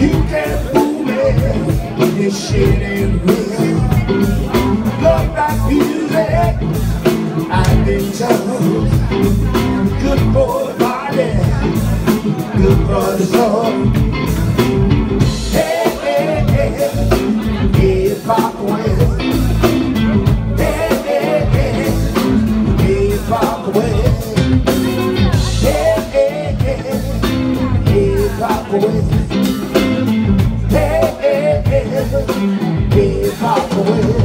You can't fool me. This shit ain't real. Love like music. I've been told. Good for the body. Good for the soul. Hey, hey, hey. If I boys. Hey, hey, hey, hip hop boys.